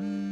Bye.